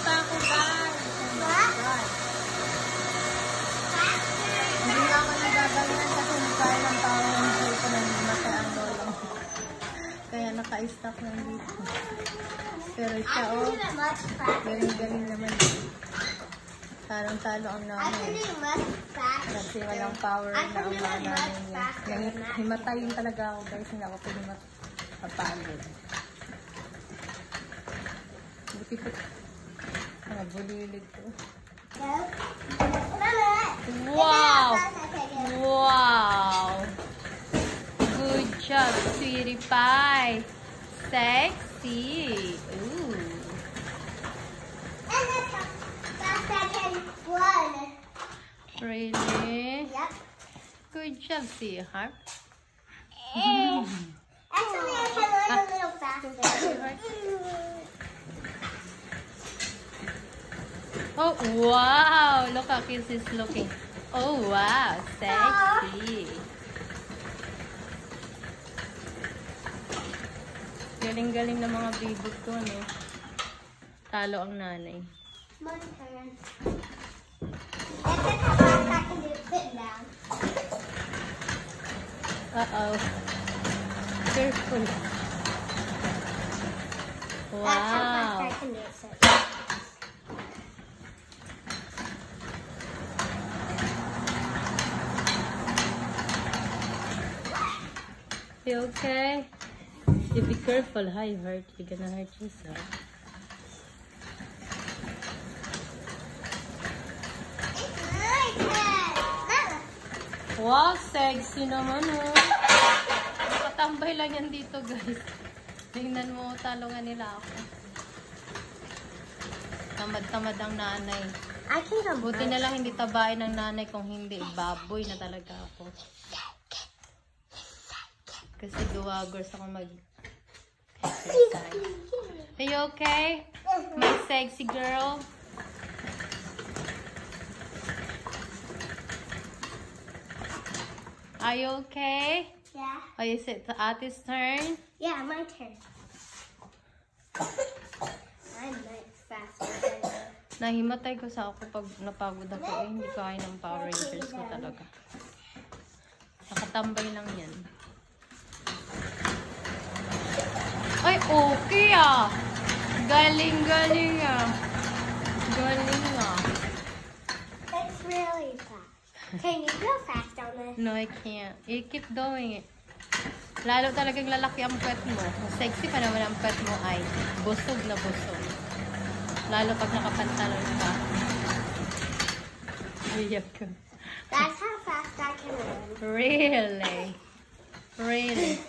mata ko, guys. What? Hindi ako nagaganyan kasi hindi kaya ng tao ng ko na hindi matay ang lolo. Kaya naka-stock lang dito. Pero siya, oh, galing-galing naman. Talong-talo ang faster. Kasi walang power na ang nanay much niya. Himatayin talaga ako guys. Hindi ako pwede mapagod. Buti po. Mga bulilig ko. Go. Mama. Wow! If I have fast, I take it. Wow! Good job, sweetie pie. Sexy. Ooh. And that's how fast I can run. Really? Yep. Good job, sweetheart. Actually, I can run a little faster. Oh, wow! Look how cute she's looking. Oh, wow! Sexy! Galing-galing ng mga bibig ko, no? Talo ang nanay. My turn. And that's how fast I can do it sitting down. Uh-oh. Careful. That's how fast I Wow! can do it sitting down. You okay? You be careful, huh? You hurt. You're gonna hurt yourself. Wow, sexy naman, oh. Nakatambay lang yan dito, guys. Tingnan mo, talungan nila ako. Tamad-tamad ang nanay. Buti na lang hindi tabain ng nanay kung hindi. Baboy na talaga ako. Kasi duwagors ako mag exercise. Are you okay? My sexy girl? Are you okay? Yeah. Oh, is it the artist's turn? Yeah, my turn. I'm much faster than you. Nahimatay ko sa ako pag napagod ako. Eh, hindi kaya ng Power Rangers ko talaga. Nakatambay lang yan. Ay, okay ah! Galing-galing ah! Galing ah! It's really fast. Can you go fast on this? No, I can't. You keep doing it. Lalo talagang lalaki ang pet mo. Sexy pa naman ang pet mo ay busog na busog. Lalo pag nakapantalon ka. Iyak ka. That's how fast I can run. Really?